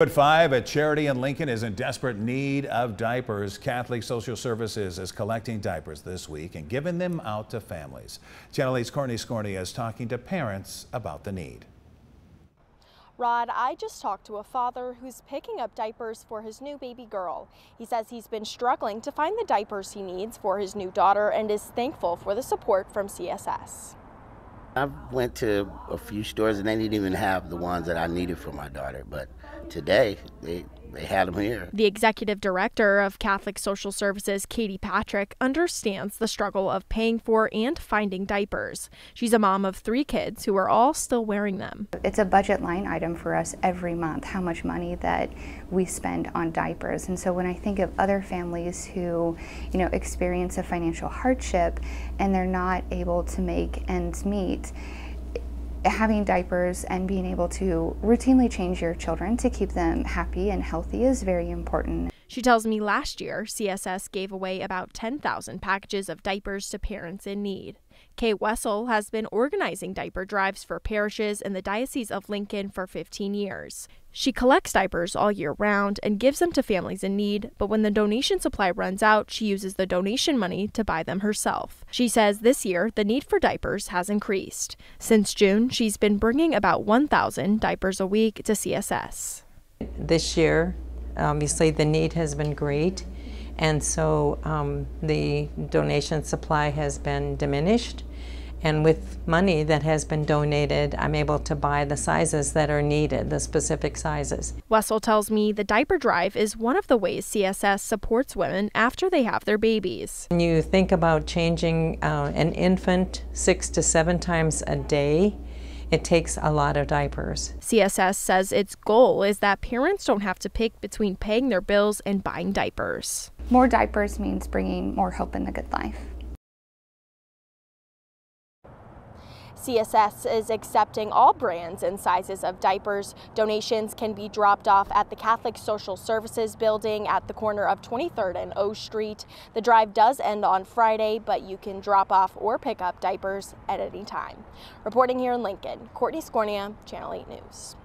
At 5, a charity in Lincoln is in desperate need of diapers. Catholic Social Services is collecting diapers this week and giving them out to families. Channel 8's Courtney Scornia is talking to parents about the need. Rod, I just talked to a father who's picking up diapers for his new baby girl. He says he's been struggling to find the diapers he needs for his new daughter and is thankful for the support from CSS. I went to a few stores and they didn't even have the ones that I needed for my daughter, but today they they had them here. The executive director of Catholic Social Services, Katie Patrick, understands the struggle of paying for and finding diapers. She's a mom of three kids who are all still wearing them. It's a budget line item for us every month, how much money that we spend on diapers. And so when I think of other families who, you know, experience a financial hardship and they're not able to make ends meet, having diapers and being able to routinely change your children to keep them happy and healthy is very important. She tells me last year, CSS gave away about 10,000 packages of diapers to parents in need. Kay Wessel has been organizing diaper drives for parishes in the Diocese of Lincoln for 15 years. She collects diapers all year round and gives them to families in need, but when the donation supply runs out, she uses the donation money to buy them herself. She says this year the need for diapers has increased. Since June, she's been bringing about 1,000 diapers a week to CSS. This year, obviously, the need has been great. And so um, the donation supply has been diminished. And with money that has been donated, I'm able to buy the sizes that are needed, the specific sizes. Wessel tells me the diaper drive is one of the ways CSS supports women after they have their babies. When you think about changing uh, an infant six to seven times a day, it takes a lot of diapers. CSS says its goal is that parents don't have to pick between paying their bills and buying diapers. More diapers means bringing more hope in the good life. CSS is accepting all brands and sizes of diapers. Donations can be dropped off at the Catholic Social Services building at the corner of 23rd and O Street. The drive does end on Friday, but you can drop off or pick up diapers at any time. Reporting here in Lincoln, Courtney Scornia, Channel 8 News.